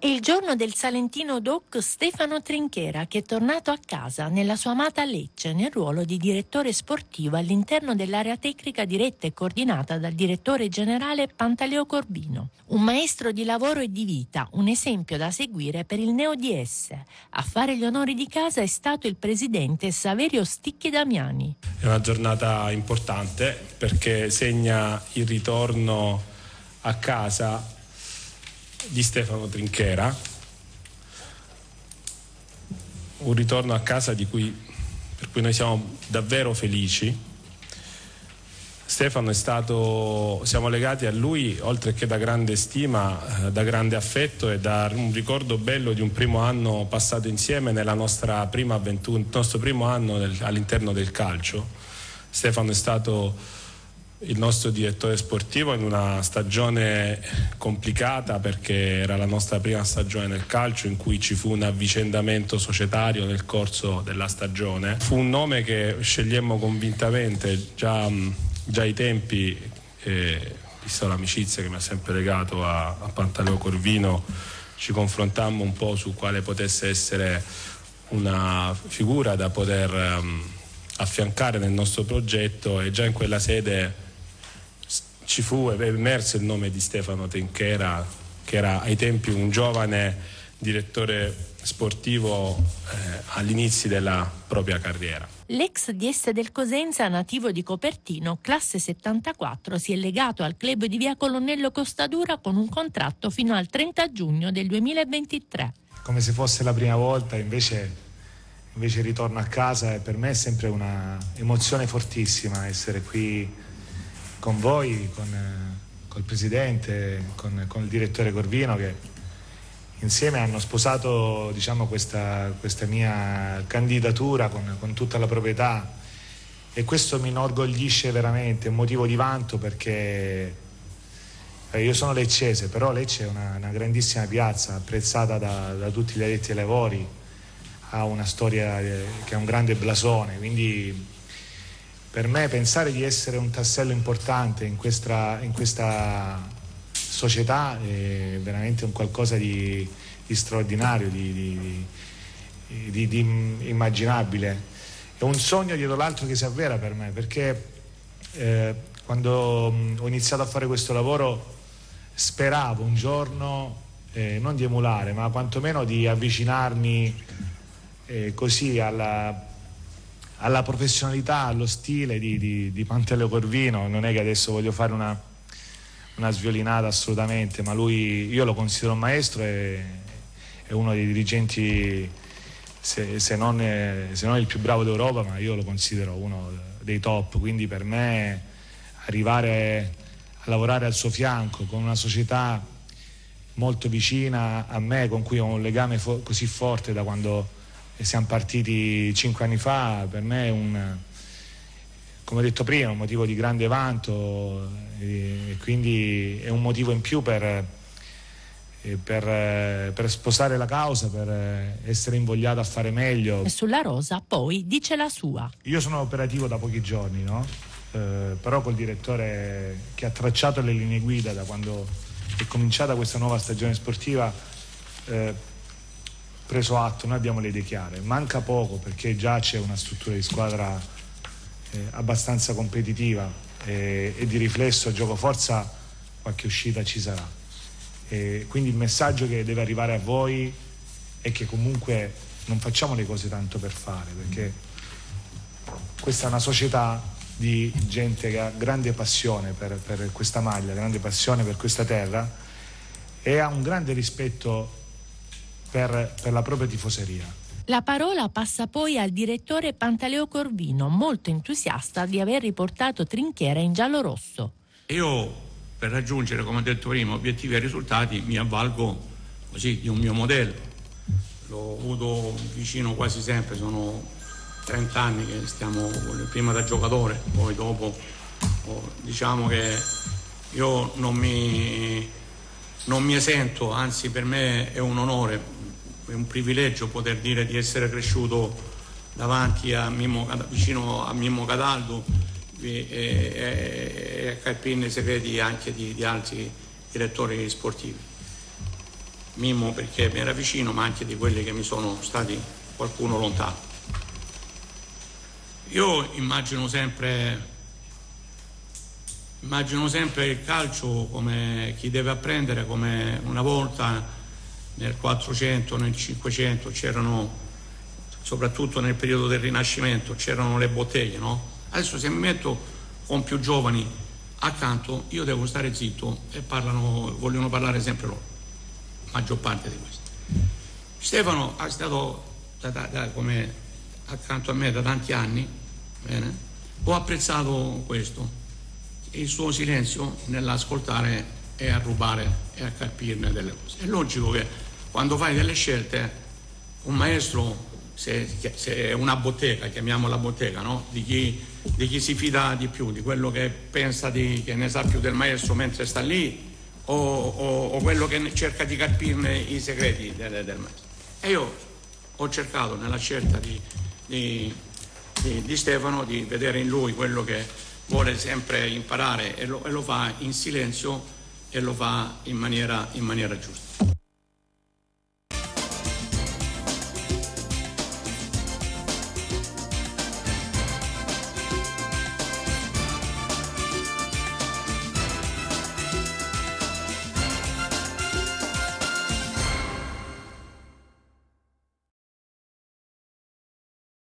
È il giorno del Salentino Doc Stefano Trinchera che è tornato a casa nella sua amata Lecce nel ruolo di direttore sportivo all'interno dell'area tecnica diretta e coordinata dal direttore generale Pantaleo Corbino. Un maestro di lavoro e di vita, un esempio da seguire per il Neo DS. A fare gli onori di casa è stato il presidente Saverio Sticchi Damiani. È una giornata importante perché segna il ritorno a casa di Stefano Trinchera, un ritorno a casa cui, per cui noi siamo davvero felici. Stefano è stato, siamo legati a lui oltre che da grande stima, eh, da grande affetto e da un ricordo bello di un primo anno passato insieme il nostro primo anno nel, all'interno del calcio. Stefano è stato il nostro direttore sportivo in una stagione complicata perché era la nostra prima stagione nel calcio in cui ci fu un avvicendamento societario nel corso della stagione. Fu un nome che scegliemmo convintamente già, già ai tempi, eh, visto l'amicizia che mi ha sempre legato a, a Pantaleo Corvino, ci confrontammo un po' su quale potesse essere una figura da poter um, affiancare nel nostro progetto e già in quella sede ci fu emerso il nome di Stefano Tenchera, che era ai tempi un giovane direttore sportivo eh, all'inizio della propria carriera. L'ex DS del Cosenza, nativo di Copertino, classe 74, si è legato al club di via Colonnello Costadura con un contratto fino al 30 giugno del 2023. Come se fosse la prima volta, invece, invece ritorno a casa e per me è sempre un'emozione fortissima essere qui con voi, con, eh, il Presidente, con, con, il Direttore Corvino che insieme hanno sposato diciamo, questa, questa, mia candidatura con, con, tutta la proprietà. E questo mi inorgoglisce veramente, è un motivo di vanto perché eh, io sono leccese, però Lecce è una, una grandissima piazza apprezzata da, da tutti gli addetti ai lavori, ha una storia eh, che ha un grande blasone, quindi per me pensare di essere un tassello importante in questa, in questa società è veramente un qualcosa di, di straordinario, di, di, di, immaginabile. È un sogno dietro l'altro che si avvera per me, perché eh, quando ho iniziato a fare questo lavoro speravo un giorno eh, non di emulare, ma quantomeno di avvicinarmi eh, così alla alla professionalità, allo stile di, di, di Panteleo Corvino, non è che adesso voglio fare una, una sviolinata assolutamente, ma lui io lo considero un maestro e è uno dei dirigenti, se, se, non è, se, non il più bravo d'Europa, ma io lo considero uno dei top, quindi per me arrivare a lavorare al suo fianco con una società molto vicina a me, con cui ho un legame fo- così forte da quando siamo partiti cinque anni fa, per me è un, come ho detto prima, un motivo di grande vanto e, quindi è un motivo in più per, per, per, sposare la causa, per essere invogliato a fare meglio. E sulla rosa poi dice la sua. Io sono operativo da pochi giorni, no? eh, però col direttore che ha tracciato le linee guida da quando è cominciata questa nuova stagione sportiva, eh, preso atto, noi abbiamo le idee chiare, manca poco perché già c'è una struttura di squadra eh, abbastanza competitiva eh, e di riflesso gioco forza qualche uscita ci sarà. E quindi il messaggio che deve arrivare a voi è che comunque non facciamo le cose tanto per fare, perché questa è una società di gente che ha grande passione per, per questa maglia, grande passione per questa terra e ha un grande rispetto per, per la propria tifoseria. La parola passa poi al direttore Pantaleo Corvino, molto entusiasta di aver riportato Trinchera in giallo-rosso. Io per raggiungere, come ho detto prima, obiettivi e risultati mi avvalgo così di un mio modello. L'ho avuto vicino quasi sempre, sono 30 anni che stiamo prima da giocatore, poi dopo diciamo che io non mi, non mi esento, anzi per me è un onore è un privilegio poter dire di essere cresciuto davanti a Mimmo, vicino a Mimmo Cataldo e, e, e a Carpini segreti anche di, di altri direttori sportivi. Mimmo perché mi era vicino, ma anche di quelli che mi sono stati qualcuno lontano. Io immagino sempre, immagino sempre il calcio come chi deve apprendere, come una volta nel 400, nel 500 c'erano, soprattutto nel periodo del Rinascimento, c'erano le botteghe, no? Adesso se mi metto con più giovani accanto, io devo stare zitto e parlano, vogliono parlare sempre loro, maggior parte di questi. Stefano è stato da, da, come accanto a me da tanti anni, bene? ho apprezzato questo, il suo silenzio nell'ascoltare e a rubare e a capirne delle cose. È logico che quando fai delle scelte un maestro se, è una bottega, chiamiamola bottega, no? di, chi, di, chi, si fida di più, di quello che pensa di, che ne sa più del maestro mentre sta lì o, o, o quello che cerca di capirne i segreti del, del, maestro. E io ho cercato nella scelta di, di Stefano di vedere in lui quello che vuole sempre imparare e lo, e lo fa in silenzio e lo fa in maniera, in maniera giusta.